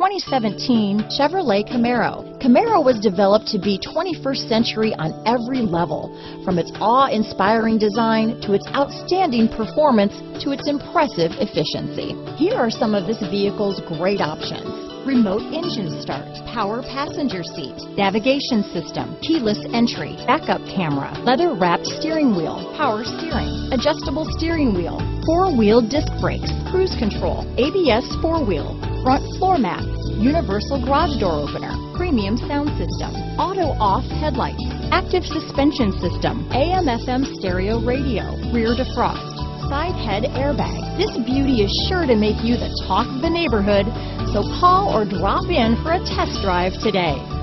2017 Chevrolet Camaro. Camaro was developed to be 21st century on every level, from its awe-inspiring design to its outstanding performance to its impressive efficiency. Here are some of this vehicle's great options remote engine start, power passenger seat, navigation system, keyless entry, backup camera, leather wrapped steering wheel, power steering, adjustable steering wheel, four wheel disc brakes, cruise control, ABS four wheel, front floor mats, universal garage door opener, premium sound system, auto off headlights, active suspension system, AM FM stereo radio, rear defrost, side head airbag. This beauty is sure to make you the talk of the neighborhood, so call or drop in for a test drive today.